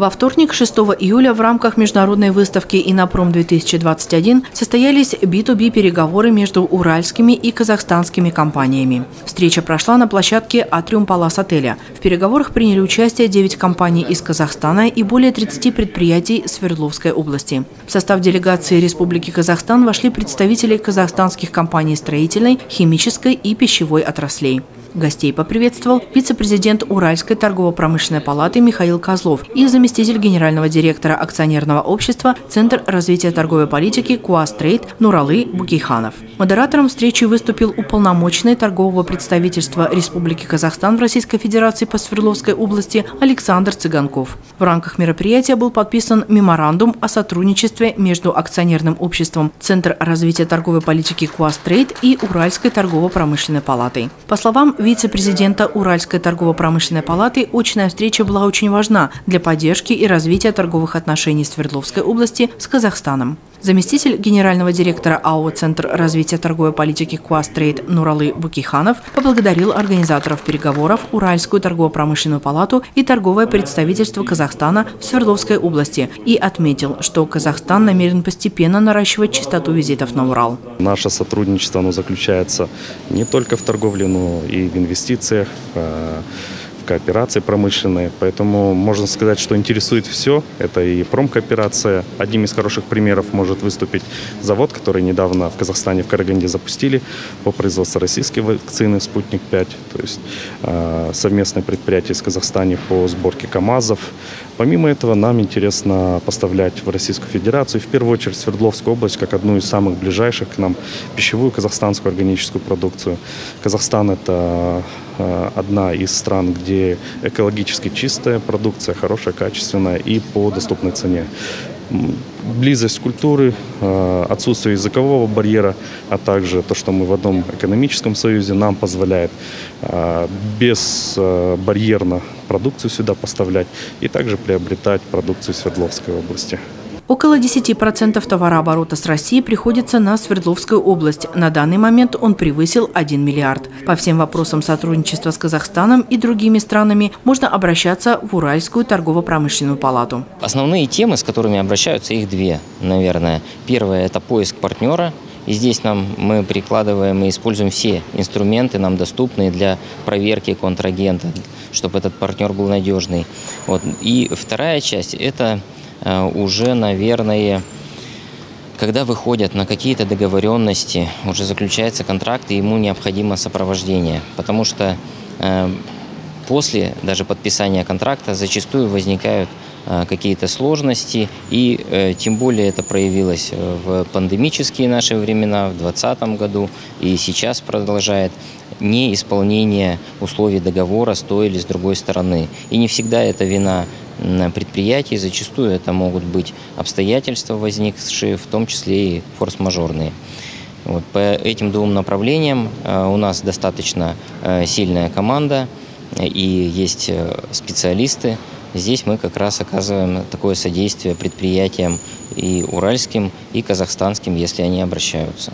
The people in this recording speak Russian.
Во вторник, 6 июля, в рамках международной выставки «Иннопром-2021» состоялись B2B переговоры между уральскими и казахстанскими компаниями. Встреча прошла на площадке «Атриум Палас отеля». В переговорах приняли участие 9 компаний из Казахстана и более 30 предприятий Свердловской области. В состав делегации Республики Казахстан вошли представители казахстанских компаний строительной, химической и пищевой отраслей. Гостей поприветствовал вице-президент Уральской торгово-промышленной палаты Михаил Козлов и заместитель генерального директора акционерного общества Центр развития торговой политики QazTrade Нуралы Букейханов. Модератором встречи выступил уполномоченный торгового представительства Республики Казахстан в Российской Федерации по Свердловской области Александр Цыганков. В рамках мероприятия был подписан меморандум о сотрудничестве между акционерным обществом Центр развития торговой политики Куастрейд и Уральской торгово-промышленной палатой. По словам вице-президента Уральской торгово-промышленной палаты очная встреча была очень важна для поддержки и развития торговых отношений Свердловской области с Казахстаном. Заместитель генерального директора АО «Центр развития торговой политики Куастрейд» Нуралы Букиханов поблагодарил организаторов переговоров Уральскую торгово-промышленную палату и торговое представительство Казахстана в Свердловской области и отметил, что Казахстан намерен постепенно наращивать частоту визитов на Урал. Наше сотрудничество оно заключается не только в торговле, но и в инвестициях, в кооперации промышленной. Поэтому можно сказать, что интересует все. Это и промкооперация. Одним из хороших примеров может выступить завод, который недавно в Казахстане, в Караганде запустили по производству российской вакцины «Спутник-5». То есть э, совместное предприятие из Казахстана по сборке КАМАЗов. Помимо этого, нам интересно поставлять в Российскую Федерацию, в первую очередь Свердловскую область, как одну из самых ближайших к нам пищевую казахстанскую органическую продукцию. Казахстан – это э, одна из стран, где экологически чистая продукция, хорошая, качественная и по доступной цене. Близость культуры, э, отсутствие языкового барьера, а также то, что мы в одном экономическом союзе, нам позволяет э, безбарьерно продукцию сюда поставлять и также приобретать продукцию Свердловской области. Около 10% товарооборота с России приходится на Свердловскую область. На данный момент он превысил 1 миллиард. По всем вопросам сотрудничества с Казахстаном и другими странами можно обращаться в Уральскую торгово-промышленную палату. Основные темы, с которыми обращаются, их две, наверное. Первое – это поиск партнера. И здесь нам мы прикладываем и используем все инструменты, нам доступные для проверки контрагента, чтобы этот партнер был надежный. Вот. И вторая часть – это уже, наверное, когда выходят на какие-то договоренности, уже заключается контракт, и ему необходимо сопровождение. Потому что э, после даже подписания контракта зачастую возникают э, какие-то сложности, и тем более это проявилось в пандемические наши времена, в 2020 году, и сейчас продолжает неисполнение условий договора с той или с другой стороны. И не всегда это вина предприятий. Зачастую это могут быть обстоятельства, возникшие, в том числе и форс-мажорные. Вот, по этим двум направлениям э, у нас достаточно э, сильная команда и есть э, специалисты. Здесь мы как раз оказываем такое содействие предприятиям и уральским, и казахстанским, если они обращаются.